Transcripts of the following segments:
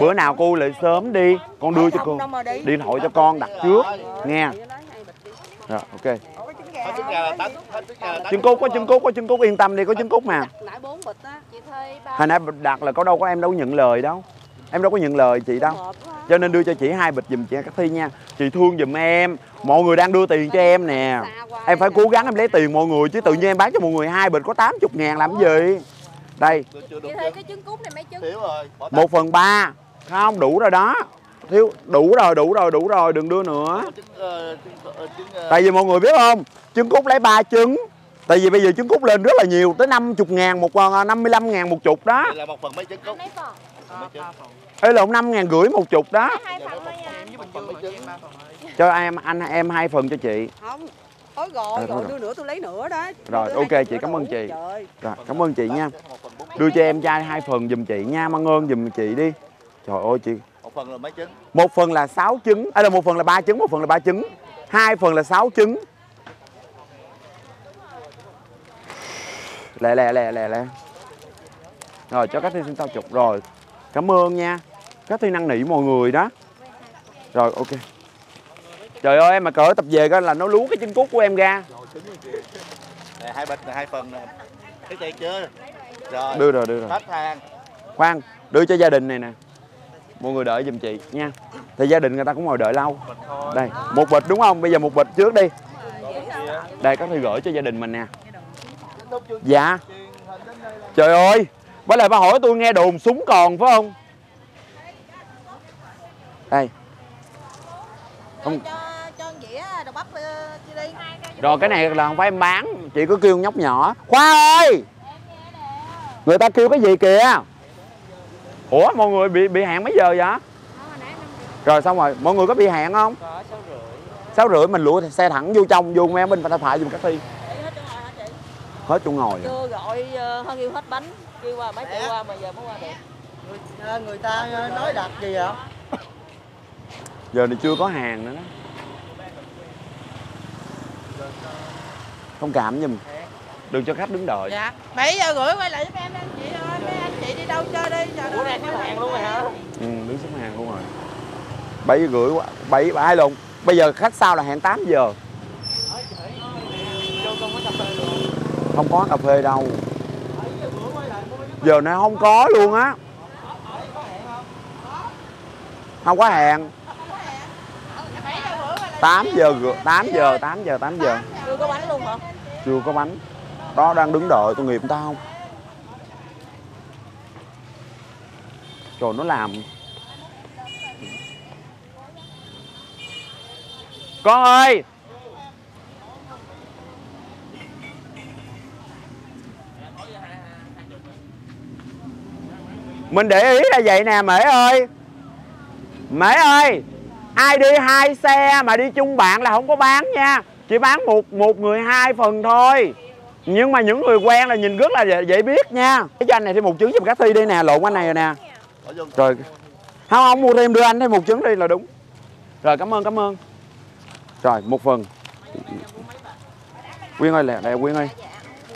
bữa nào cô lại sớm đi con đưa cho cô. điện thoại cho con đặt trước nghe. Rồi ok. Trứng là tánh. trứng cút có trứng cút có trứng cút. Yên tâm đi có trứng cút mà. Nãy bốn bịch á chị thuê ba hồi nãy đặt là có đâu có em đâu có nhận lời đâu. Em đâu có nhận lời chị đâu. Cho nên đưa cho chị hai bịch giùm chị các thi nha. Chị thương giùm em. Mọi người đang đưa tiền cho em nè. Em phải cố gắng em lấy tiền mọi người chứ tự nhiên em bán cho mọi người hai bịch có 80 ngàn làm gì? Đây. Chưa- Chưa chị đúng thuê trứng. cái trứng cút này mấy trứng? Thiếu rồi. Bỏ một phần ba không đủ rồi đó. Thiếu đủ rồi đủ rồi đủ rồi đừng đưa nữa. Trứng, ờ, trứng, ờ, trứng, ờ, tại vì mọi người biết không trứng cút lấy ba trứng. Tại vì bây giờ trứng cút lên rất là nhiều tới 50 ngàn một con 55 ngàn một chục đó. Vậy là một phần mấy trứng cút. mấy phần? Mấy trứng. Ê lộn 5 ngàn rưỡi một chục đó. Phần phần cho em anh em hai phần cho chị. Không thôi rồi À, rồi rồi. đưa nữa tôi lấy nữa đó. Rồi, ok, chị cảm ơn chị. Rồi cảm ơn chị nha. Phần bốn đưa cho em trai hai phần giùm chị nha mang ơn giùm chị đi trời ơi chị. Một phần là mấy trứng. một phần là 6 trứng. À là một phần là ba trứng một phần là ba trứng. Hai phần là 6 trứng. Lẹ lẹ lẹ lẹ lẹ. Rồi cho các thi xin tao chục rồi. Cảm ơn nha. Các thi năn nỉ mọi người đó. Rồi ok. Trời ơi em mà cỡ tập về coi là nó lú cái trứng cút của em ra. Này hai bịch này hai phần nè. Tiền chưa? Rồi. đưa rồi đưa rồi. Hết hàng. khoan đưa cho gia đình này nè mọi người đợi giùm chị nha. Thì gia đình người ta cũng ngồi đợi lâu. Đây một bịch đúng không? Bây giờ một bịch trước đi. Đây có thể gửi cho gia đình mình nè. Dạ. Trời ơi bởi lại bà hỏi tôi nghe đồn súng còn phải không? Đây. Không. Ờ, đi. Rồi cái này là không phải em bán. Chị cứ kêu nhóc nhỏ. Khoa ơi! Người ta kêu cái gì kìa ủa mọi người bị bị hẹn mấy giờ vậy? Rồi xong rồi mọi người có bị hẹn không? Sáu rưỡi. Mình lụa xe thẳng vô trong vô ngay bên phải phải dùng các thi hết chỗ ngồi chưa gọi ờ, hơi kêu hết bánh. Kêu qua mấy triệu qua mà giờ mới qua được. Ờ, người ta ờ, nói đặt gì vậy? Giờ này chưa có hàng nữa đó. Thông cảm giùm. Đừng cho khách đứng đợi. Dạ. 7 giờ rưỡi quay lại giúp em anh chị ơi mấy anh chị đi Ủa này hàng luôn rồi hả? Ừ, đứng xếp hàng luôn rồi. Bảy giờ rưỡi quá bảy hai lộn bây giờ khách sau là hẹn 8 giờ. Không có cà phê đâu. Giờ này không có luôn á. Không có hẹn 8 giờ rưỡi 8 giờ 8 giờ 8 giờ. Chưa có bánh luôn hả? Chưa có bánh. Đó đang đứng đợi tội nghiệp người ta không rồi nó làm. Con ơi! Mình để ý là vậy nè mễ ơi. Mễ ơi ai đi hai xe mà đi chung bạn là không có bán nha. Chỉ bán một một người hai phần thôi. Nhưng mà những người quen là nhìn rất là dễ, dễ biết nha. Cái cho anh này thêm một trứng giùm cá thi đi nè lộn anh này rồi nè rồi. Không không mua thêm đưa anh thêm một trứng đi là đúng. Rồi cảm ơn cảm ơn. Rồi một phần. Quyên ơi lẹ lẹ quyên ơi.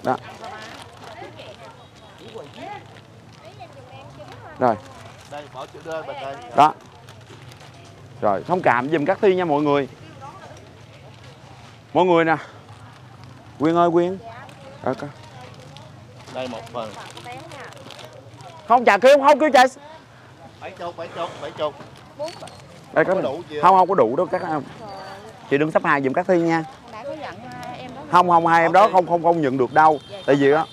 Đó. Rồi. Đây, bỏ chữ đưa bịch đây. đó. Rồi thông cảm giùm các thi nha mọi người. Mọi người nè. Quyên ơi quyên. Đây một phần. không chà kêu không kêu chà Bảy chục, bảy chục, bảy chục. đây có Có đủ chưa? không không có đủ đâu các em. Chị đừng sắp hàng giùm các thi nha. Đó không không hai em đó không không không nhận được đâu. Tại vì á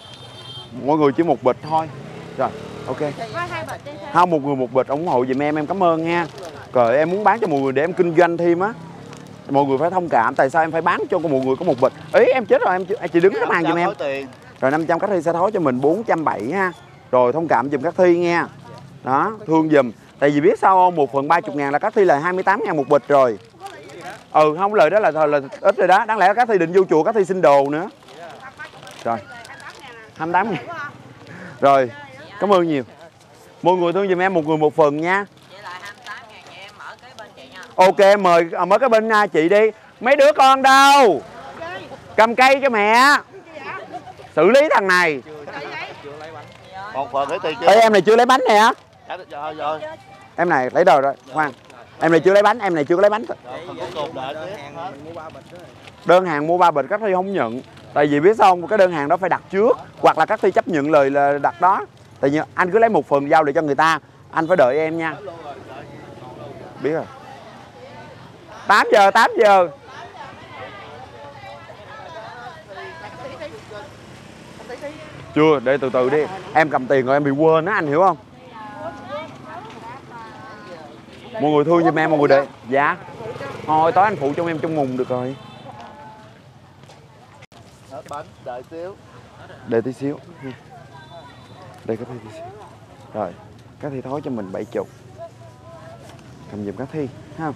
mọi người chỉ một bịch thôi. Rồi ok. Hai không một người một bịch ủng hộ giùm em em cảm ơn nha. Rồi em muốn bán cho mọi người để em kinh doanh thêm á. Mọi người phải thông cảm tại sao em phải bán cho mọi người có một bịch? Ý em chết rồi em chị- đứng sắp hàng giùm em. rồi 500 các thi sẽ thối cho mình 470 ha. Rồi thông cảm giùm các thi nha đó thương giùm tại vì biết sao không? Một phần 30 ngàn là các thi là 28 ngàn một bịch rồi. Ừ không lời đó là thôi là ít rồi đó. Đáng lẽ các thi định vô chùa các thi xin đồ nữa. Rồi. 28 ngàn. Rồi cảm ơn nhiều. Mọi người thương giùm em một người một phần nha. Vậy là 28 ngàn chị em mở cái bên chị nha ok mời à, cái bên à, chị đi. Mấy đứa con đâu? Cầm cây cho mẹ. Xử lý thằng này. Một phần lấy tiền chưa? Em này chưa lấy bánh nè Dạ, Rồi, rồi. em này lấy đồ rồi khoan em này chưa lấy bánh em này chưa có lấy bánh. Hết. đơn hàng mua ba bịch các thi không nhận. Tại vì biết sao không? Cái đơn hàng đó phải đặt trước hoặc là các thi chấp nhận lời là đặt đó. Tại vì anh cứ lấy một phần giao để cho người ta anh phải đợi em nha. Biết rồi. 8 giờ 8 giờ. Chưa để từ từ đi. Em cầm tiền rồi em bị quên á anh hiểu không mọi người thương giùm em mọi người để dạ. Thôi tối anh phụ cho em trong mùng được rồi. Hết bánh, đợi xíu. để tí xíu. Đây có thi tí xíu. Rồi các thi thối cho mình bảy chục. Cầm giùm các thi ha.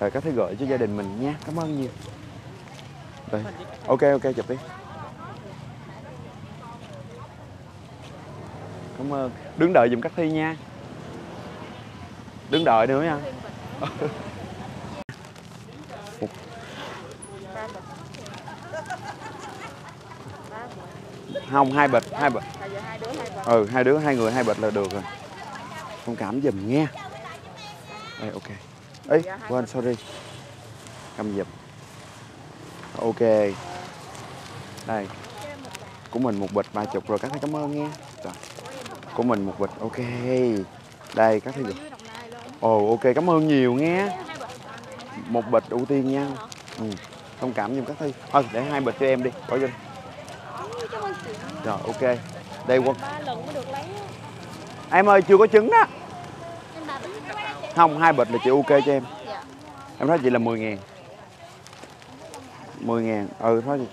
Rồi các thi gửi cho gia đình mình nha. Cảm ơn nhiều. Rồi ok ok chụp đi. Cảm ơn. Đứng đợi giùm các thi nha đứng đợi nữa nha. Không hai bịch hai bịch. Ừ hai đứa hai người hai bịch là được rồi. Thông cảm giùm nghe Ê, ok. Ấy quên sorry. Cầm giùm. Ok. Đây. Của mình một bịch ba chục rồi các thầy cảm ơn nghe của mình một bịch ok. Đây các thầy gửi ồ ok cảm ơn nhiều nghe một bịch ưu tiên nha. Ừ. thông cảm giùm các thi. Thôi để hai bịch cho em đi bỏ vô đi. Rồi ok. Đây quân em ơi chưa có trứng đó không hai bịch là chị ok cho em. Dạ. em nói chị là 10 ngàn. 10 ngàn ừ thôi chị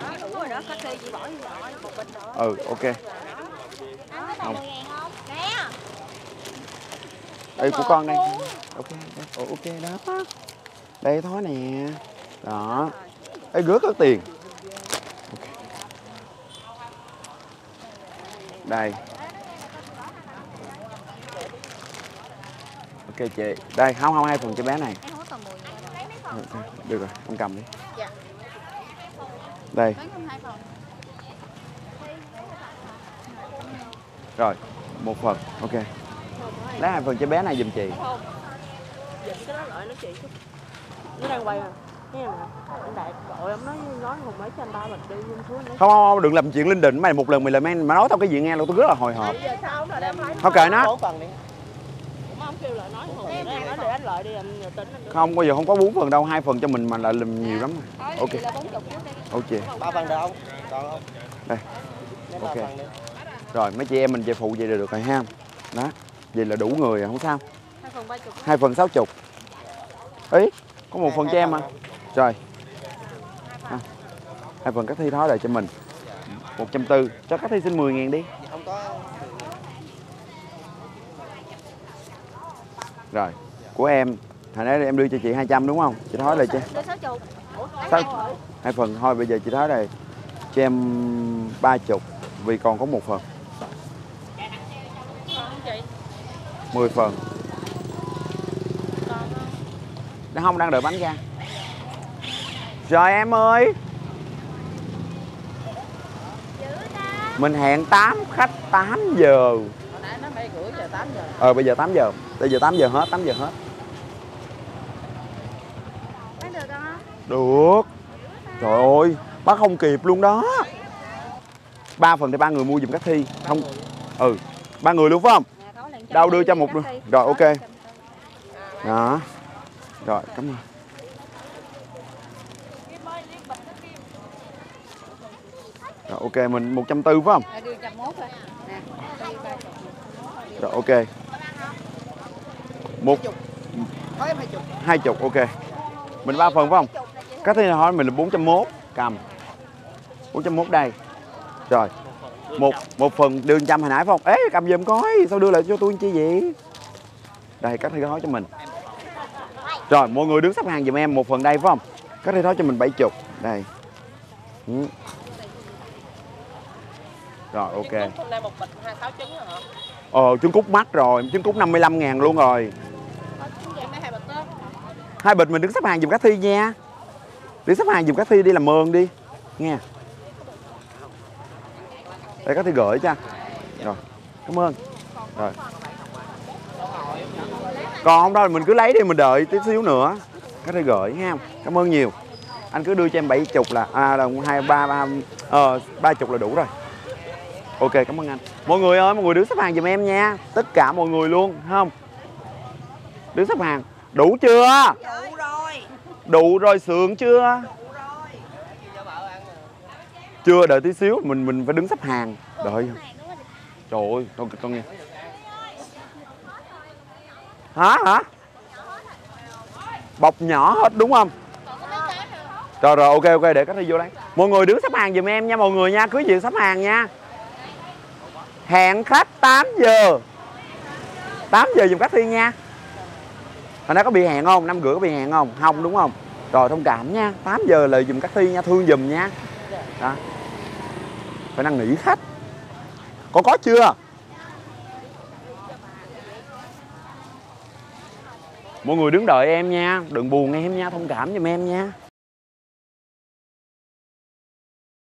Đó, đúng rồi đó, các khi chị bỏ như vậy, một bịch nữa. ừ ok Anh có tặng 10 ngàn không? Nè. Đây của con đây. Ok đây. Ồ, ok đó đây thôi nè. Đó. Đây rước có tiền. Ok. đây. Ok chị. Đây không không hai phần cho bé này. Em không có tầm 10 ngàn. Ok, được rồi con cầm đi. Dạ. đây. Rồi một phần. Ok lấy hai phần cho bé này giùm chị Không. Dịch cái đó lại nó chị. Nó đang quay à. Nghe nè. Anh Đạt gọi ông nói nói hùng mấy cho anh ba mình đi luôn xuống không, không, không đừng làm chuyện linh đình mày một lần mày làm em mà nói tao cái gì nghe luôn tôi rất là hồi hộp Bây giờ sao ông rồi đem lấy. thôi kệ nó. Mà không bao giờ không có bốn phần đâu hai phần cho mình mà lại làm nhiều lắm ok vậy là 40 trước đi. ok Ba phần được không? Còn không? Đây. Ok. rồi mấy chị em mình về phụ vậy là được rồi ha đó vậy là đủ người rồi không sao. Hai phần ba chục. hai phần sáu chục. Ý có một phần cho em mà rồi. Ha. hai phần các thi thói lại cho mình. Một trăm tư. Cho các thi xin 10 ngàn đi. Không có. Rồi. Của em. Hồi nãy em đưa cho chị 200 đúng không? Chị thói lại cho. Hai phần. Thôi bây giờ chị thói này cho em ba chục. Vì còn có một phần Còn không chị? 10 phần. Còn không? nó không đang đợi bánh ra. Rồi em ơi. Mình hẹn 8 khách 8 giờ. Ờ bây giờ 8 giờ. Bây giờ 8 giờ hết 8 giờ hết. Được. Trời ơi, bác không kịp luôn đó. Ba phần thì ba người mua giùm các thi. Không. Ừ ba người luôn phải không? Đâu đưa cho một luôn. Rồi, ok. Đó, rồi cảm ơn. Rồi ok mình 140 phải không? Rồi trăm mốt chục. rồi ok. Một hai chục. ok. Mình ba phần phải không? Các thứ hỏi mình là 401 cầm. 401 đây. Rồi một một phần đưa trăm hồi nãy phải không? Ế cầm giùm coi sao đưa lại cho tôi chi vậy? Đây các thi hỏi cho mình. Rồi mọi người đứng sắp hàng giùm em một phần đây phải không? Các thi hỏi cho mình 70 đây. Ừ. rồi ok. Hôm nay một bịch 26 trứng hả? ờ trứng cút mắc rồi trứng cút 55 ngàn luôn rồi. Mấy hai bịch mình đứng xếp hàng giùm các thi nha. Đứng xếp hàng giùm các thi đi làm ơn đi. Nghe để các thi gửi cho. Rồi cảm ơn. Rồi. Còn không đâu mình cứ lấy đi mình đợi tí xíu nữa. Có thể gửi ha cảm ơn nhiều. Anh cứ đưa cho em bảy chục là à là hai ba ba ờ ba chục là đủ rồi. Ok cảm ơn anh. Mọi người ơi mọi người đứng xếp hàng giùm em nha. Tất cả mọi người luôn không? Đứng xếp hàng. Đủ chưa? Đủ rồi. đủ rồi sườn chưa chưa đợi tí xíu mình mình phải đứng xếp hàng. Đợi. trời ơi con con nghe. Hả hả? Bọc nhỏ hết đúng không? Rồi rồi ok ok để cách đi vô đấy mọi người đứng xếp hàng giùm em nha mọi người nha cứ việc xếp hàng nha. Hẹn khách 8 giờ. 8 giờ giùm cách thi nha. Hồi nãy có bị hẹn không? Năm rưỡi có bị hẹn không? Không đúng không? Rồi thông cảm nha. 8 giờ là giùm cách thi nha thương giùm nha đó. Phải năng nỉ khách. Con có chưa? Mọi người đứng đợi em nha. Đừng buồn em nha, thông cảm giùm em nha.